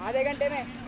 आधे घंटे में।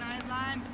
one-eyed.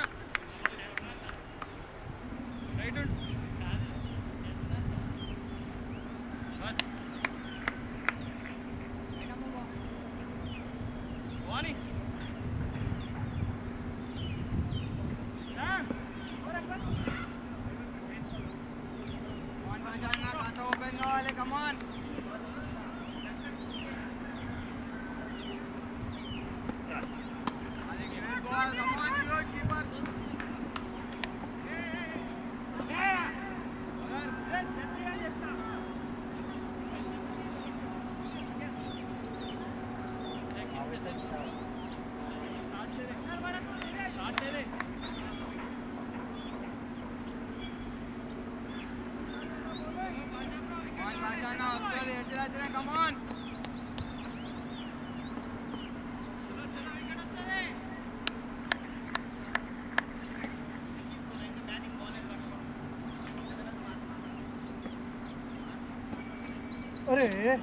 अरे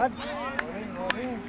Hết. Ngồi đi, ngồi đi.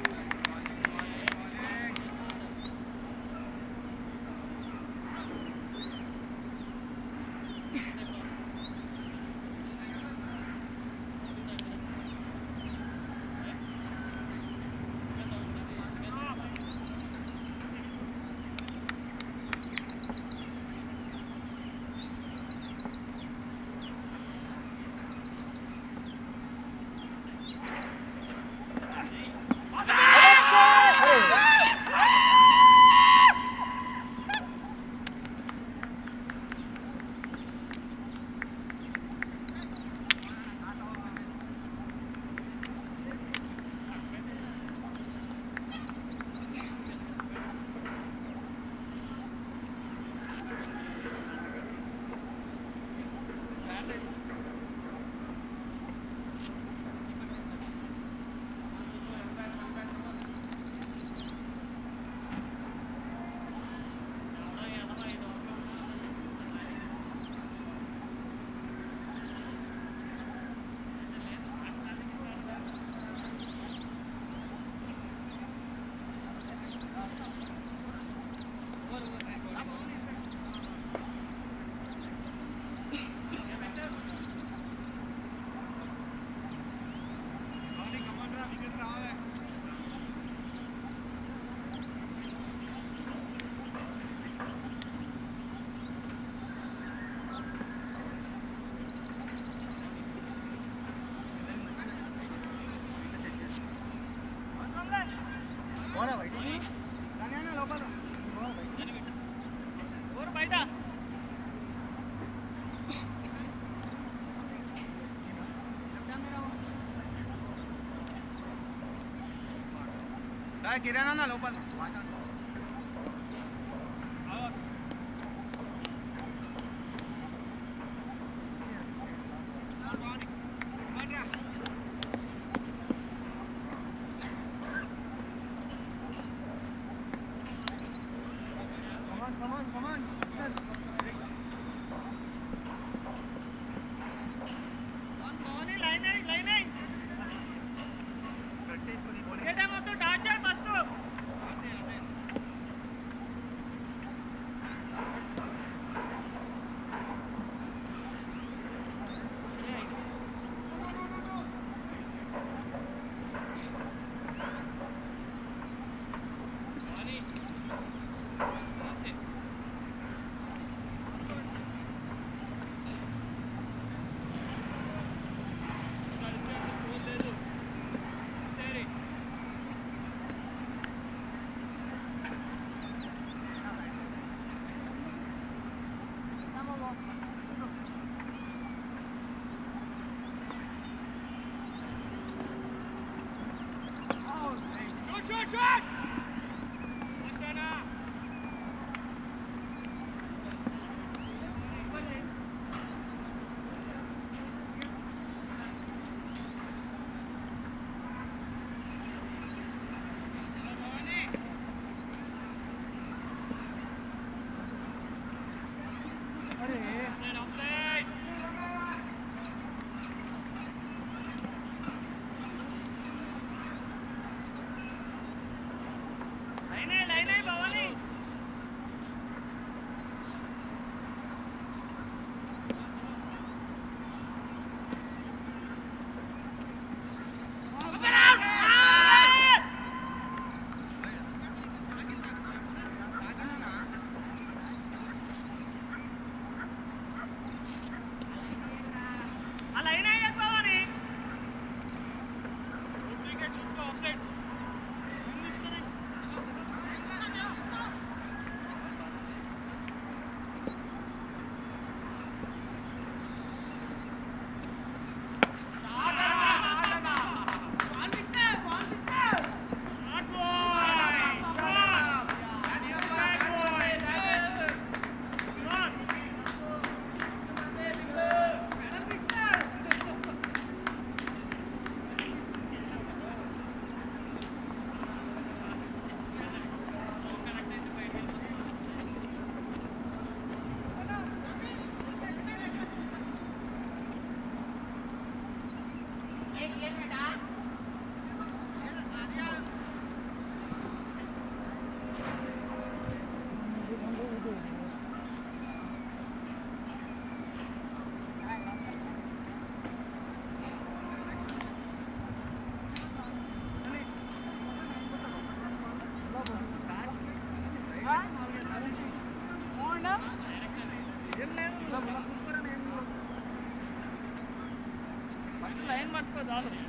Ah, querían a not a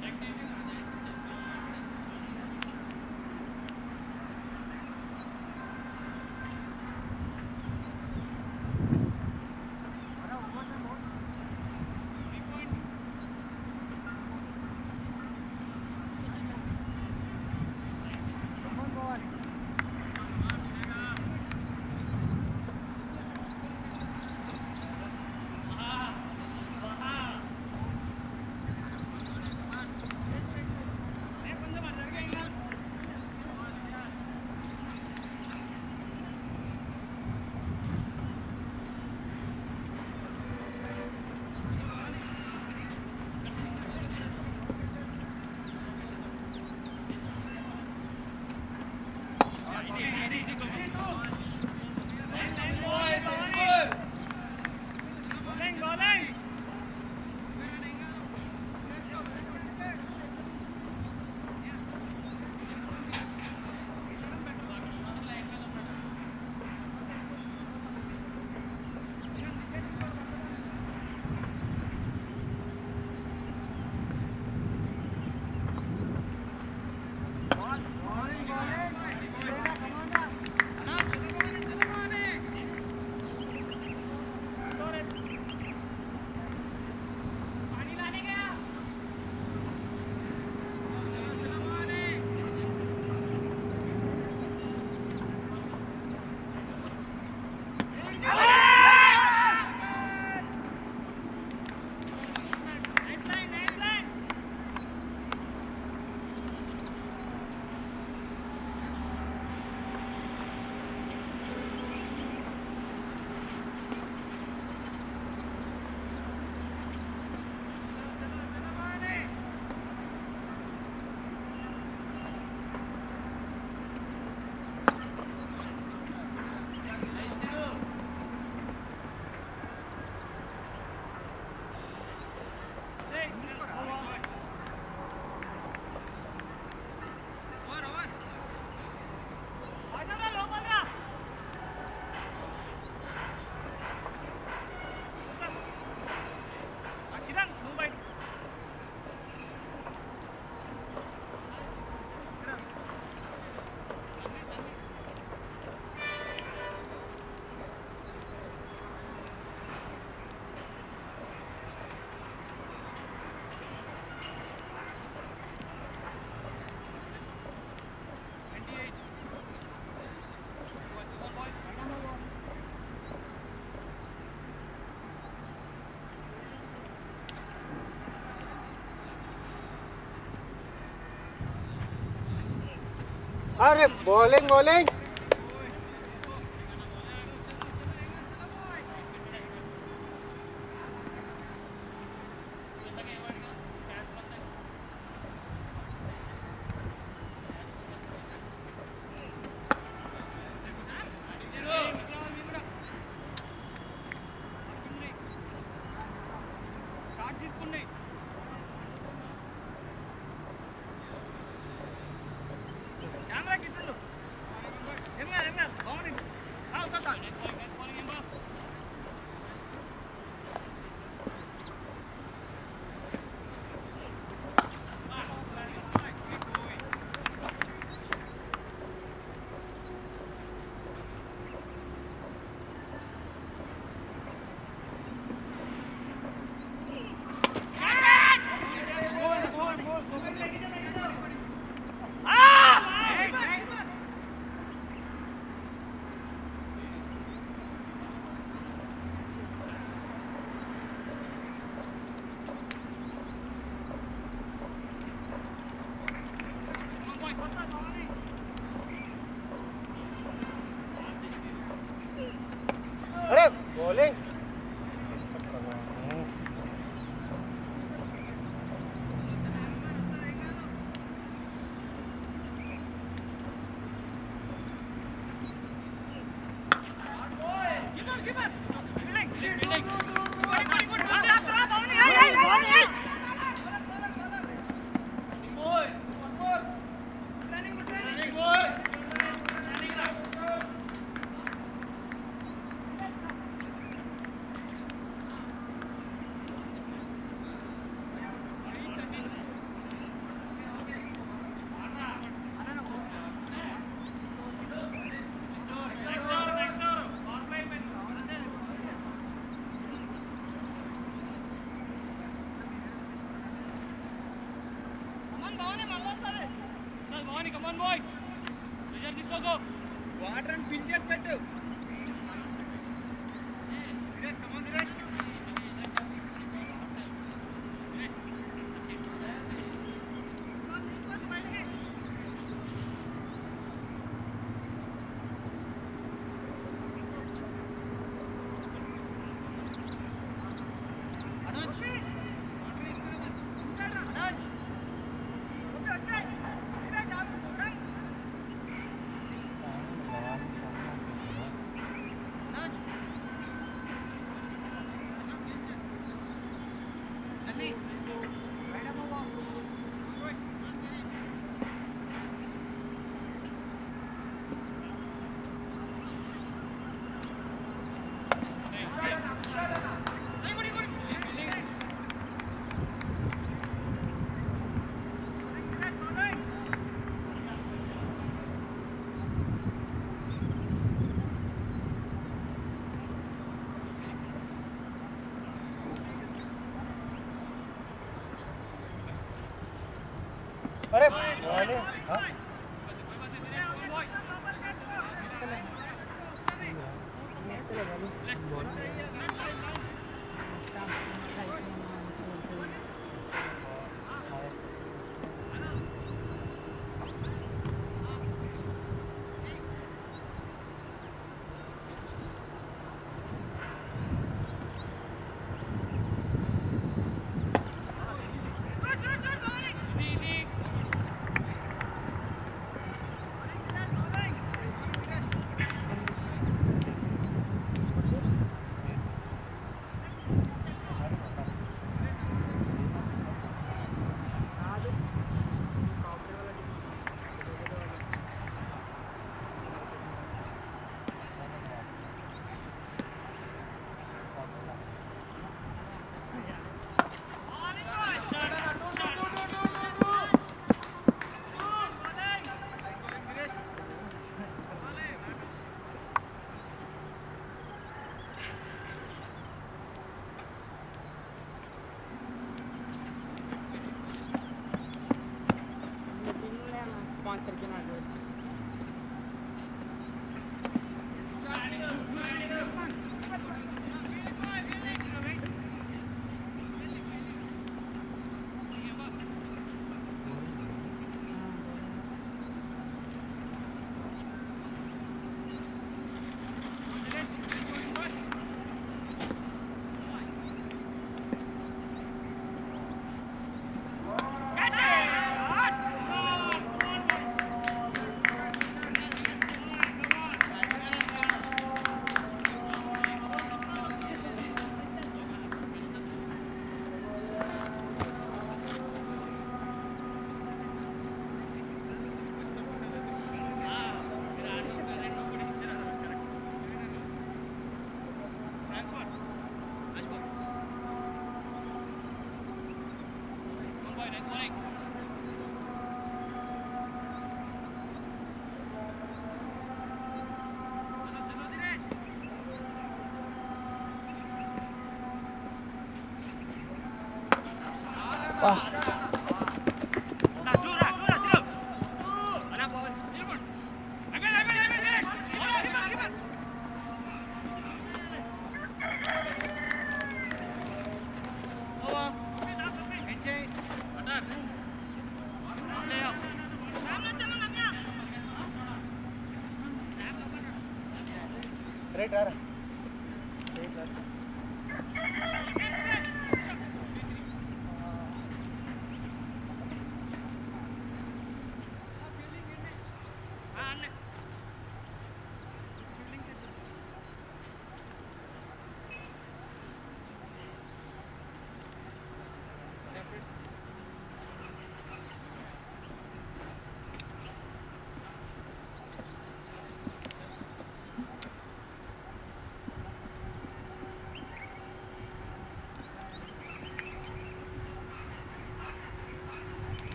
अरे bowling bowling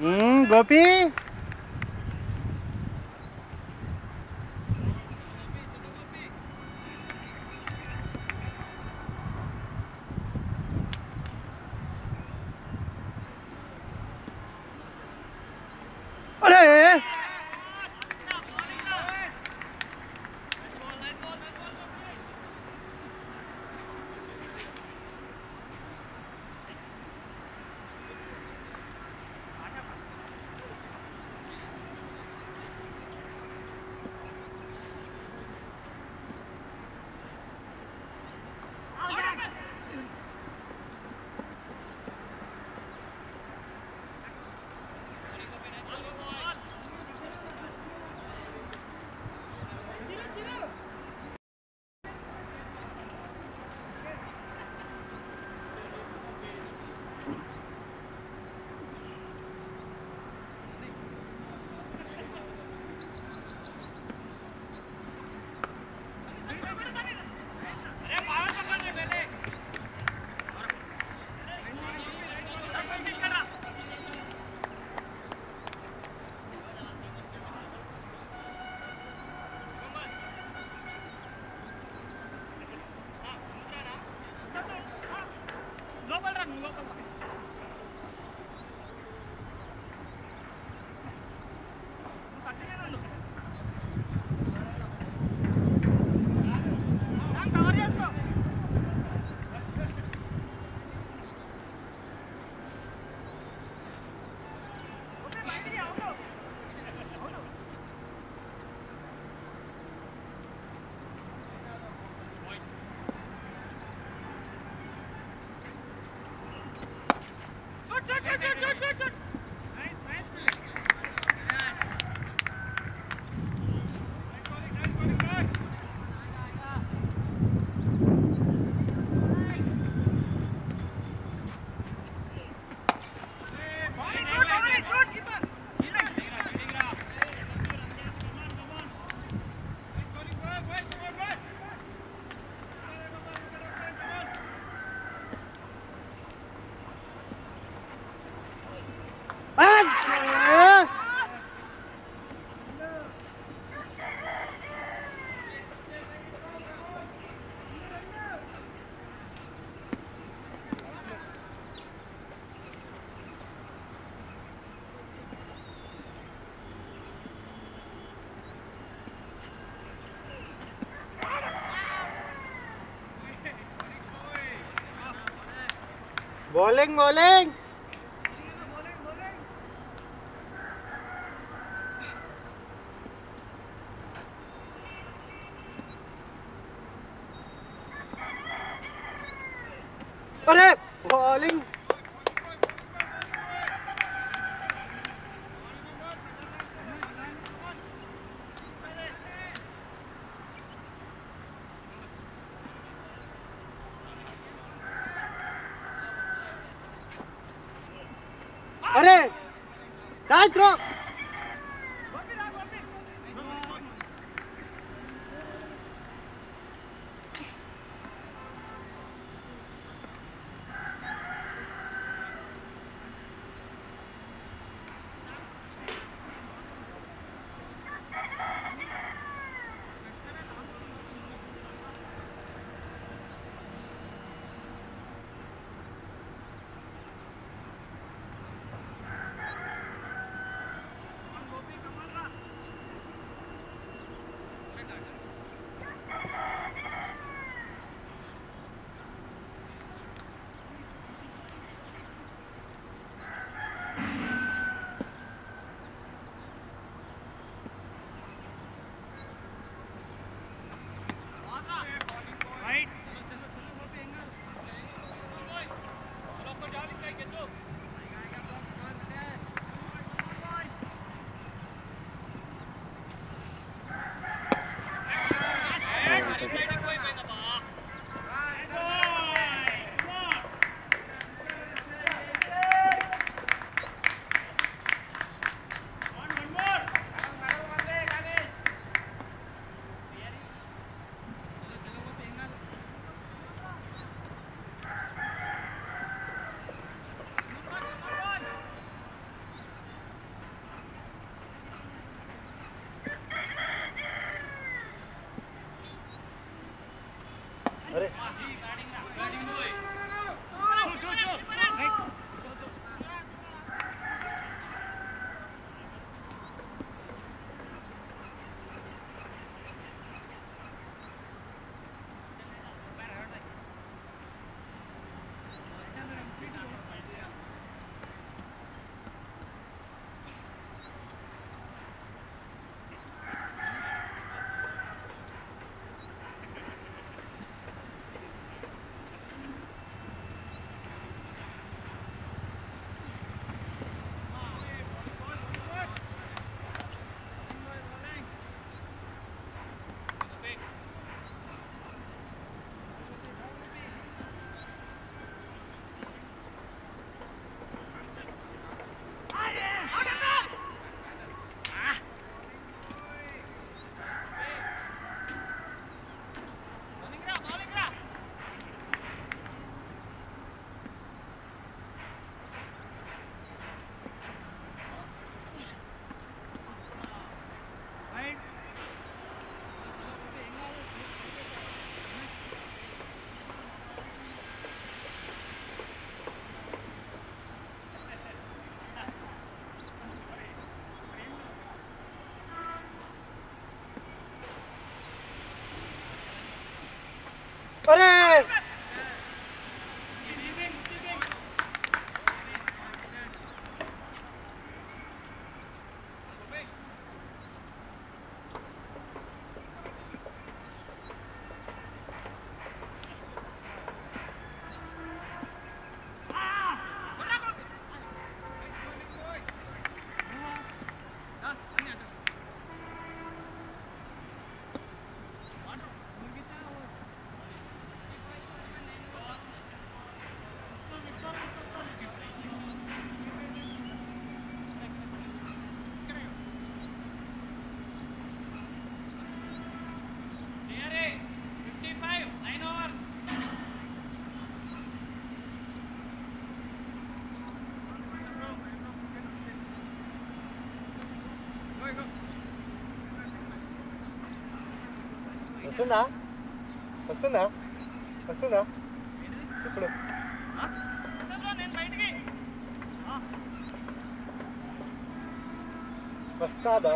hmm, Gopi? Bowling bowling Dentro! अरे వస్తుందా వస్తుందా వస్తుందా ఇప్పుడు నేను బయటికి వస్తాదా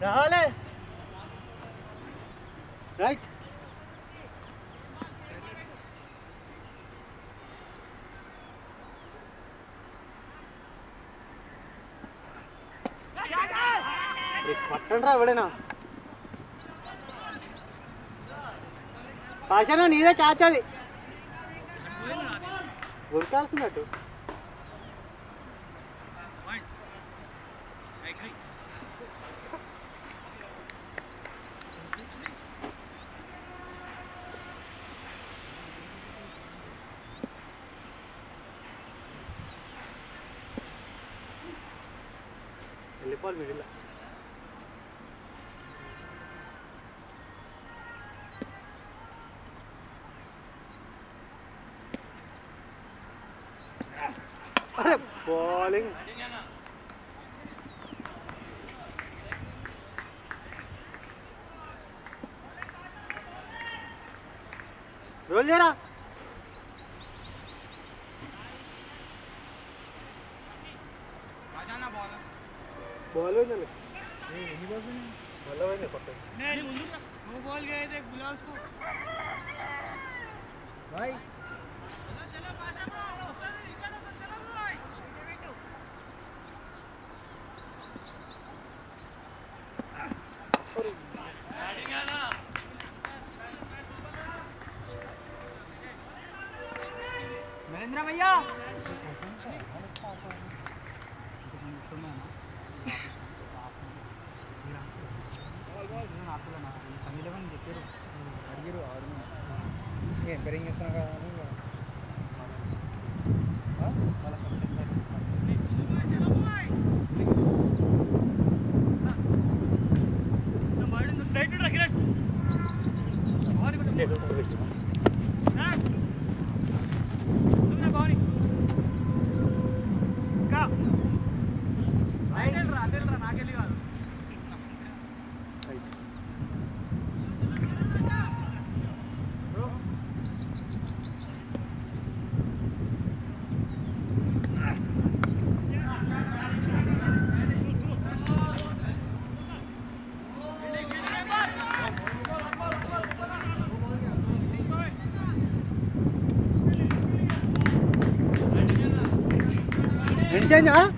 Dale. Right. ఎవడైనా నీదే కాచది ఉరకాల్సినట్టు समझे ना 我么样？见你啊。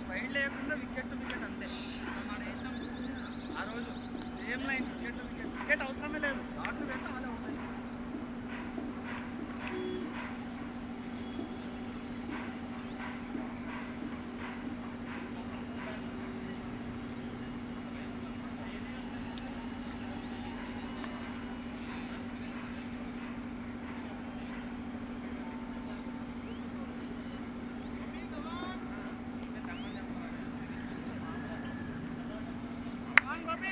సురేష్ లేకుండా వికెట్ టు వికెట్ అంతే మనం వేసాం ఆ రోజు same line wicket wicket wicket అవసరమే లేదు. Vengo a ver.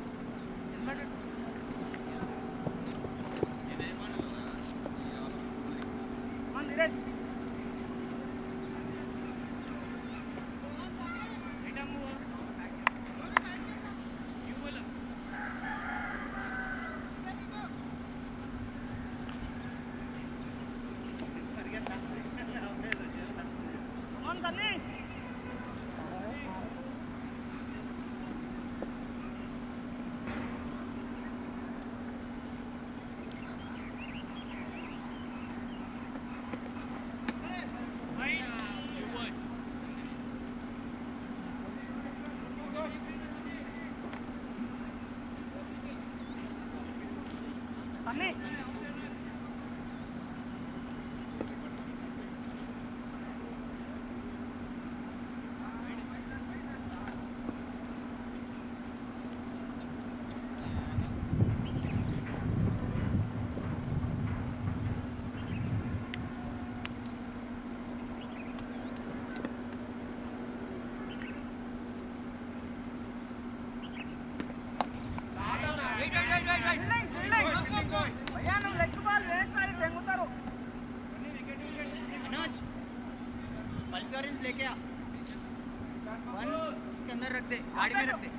गाड़ी में रख दे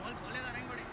ബോൾ ബോൾ ഏതാ കൂടി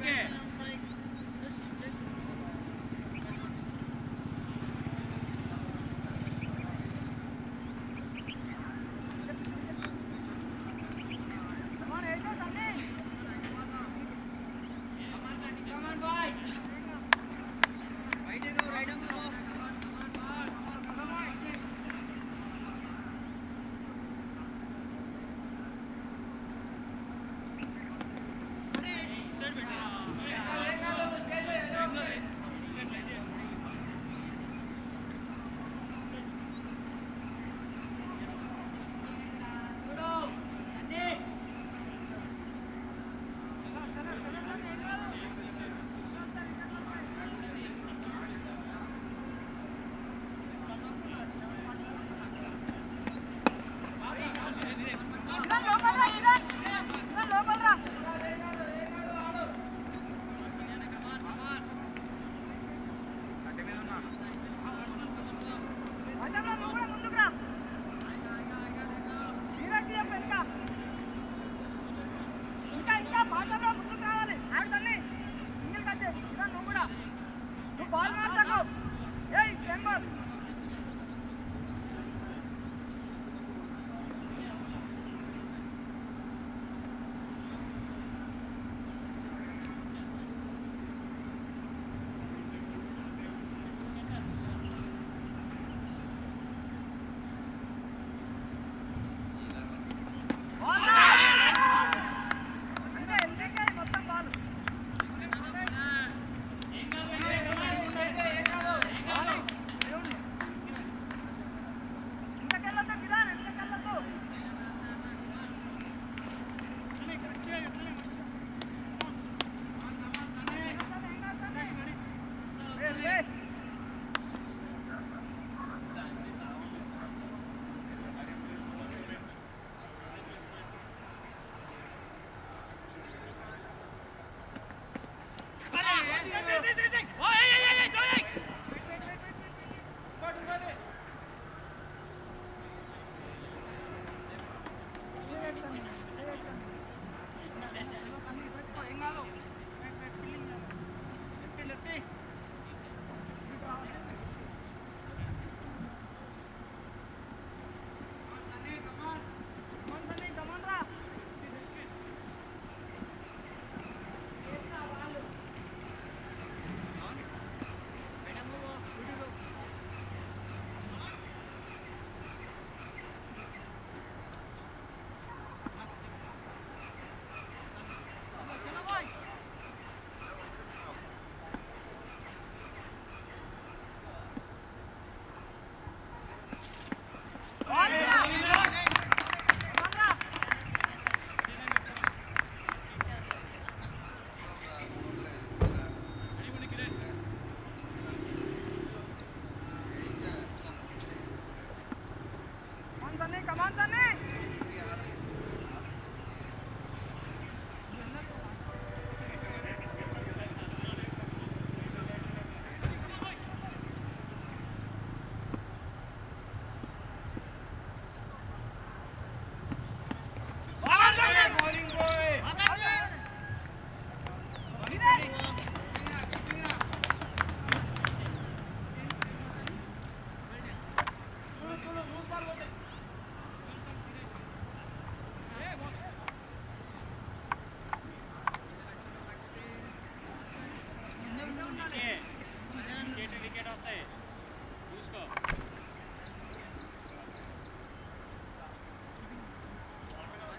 Take. 行行行行行哎呀呀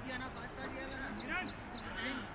किया ना पास कर दिया ना टाइम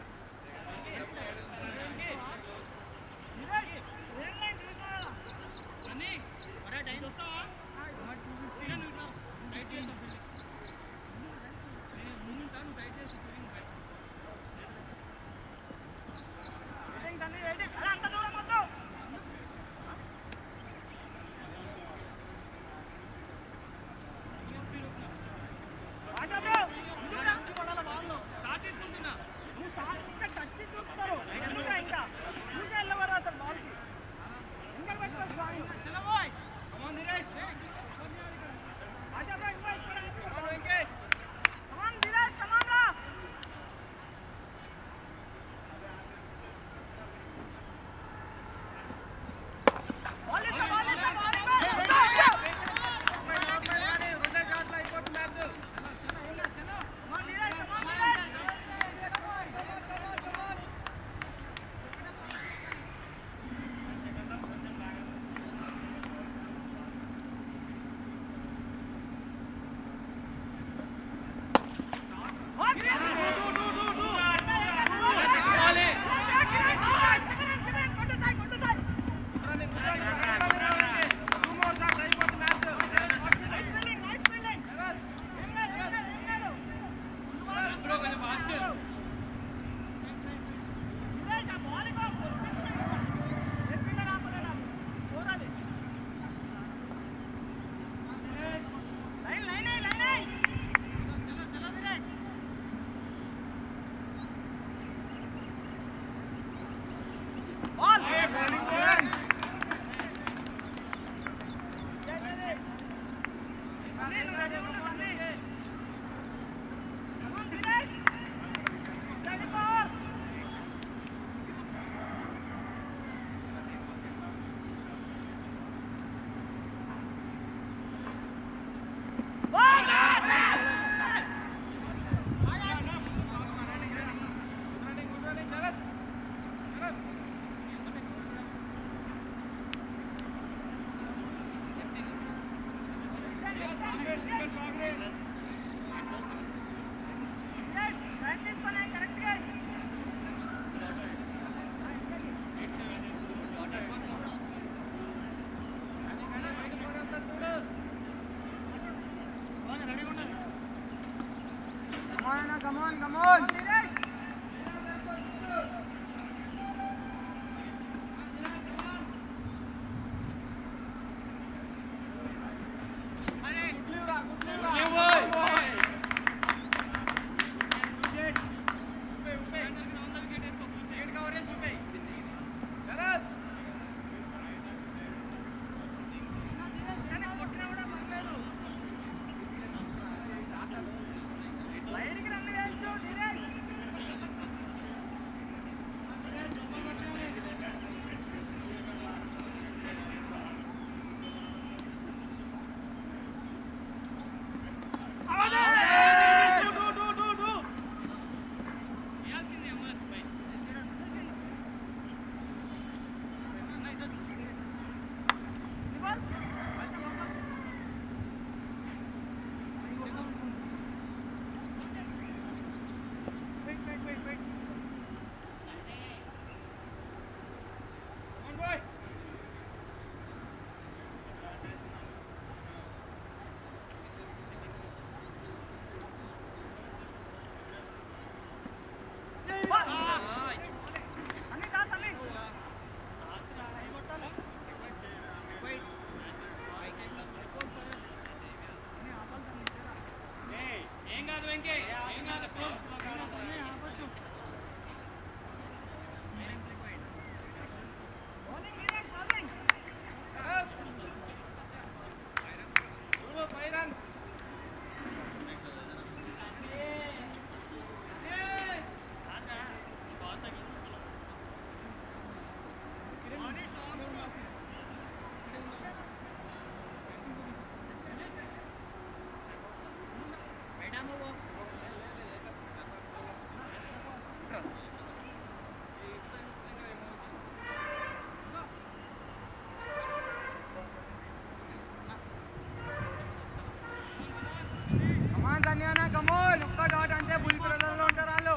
సన్యానా కమాన్ ఒక్క డాట్ అంటే బుల్ బ్రదర్లో ఉంటారు వాళ్ళు.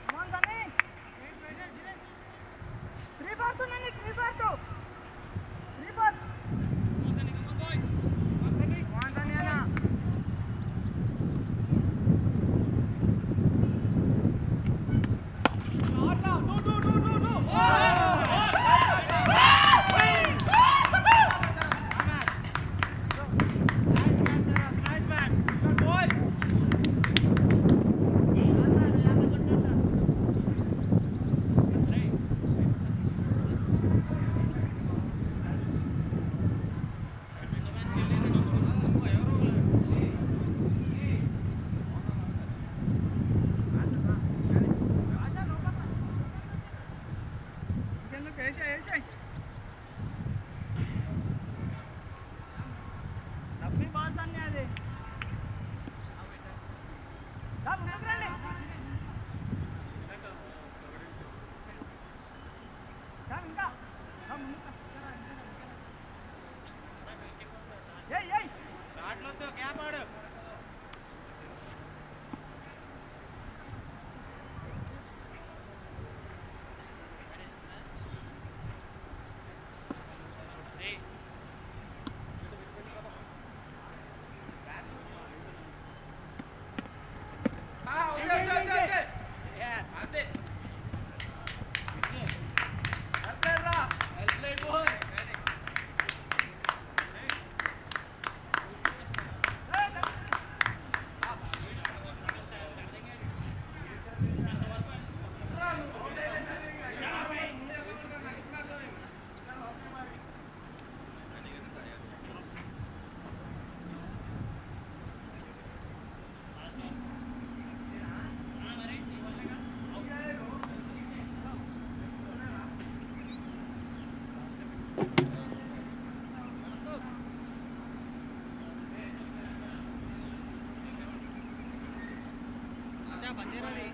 Come on bandera de